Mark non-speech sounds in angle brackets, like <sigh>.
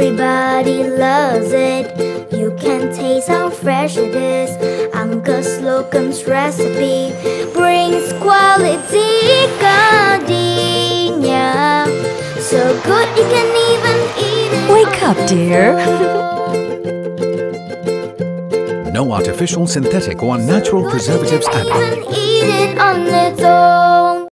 Everybody loves it. You can taste how fresh it is. Uncle Slocum's recipe brings quality gardenia. So good you can even eat it. Wake up, dear. <laughs> no artificial, synthetic, or natural preservatives added.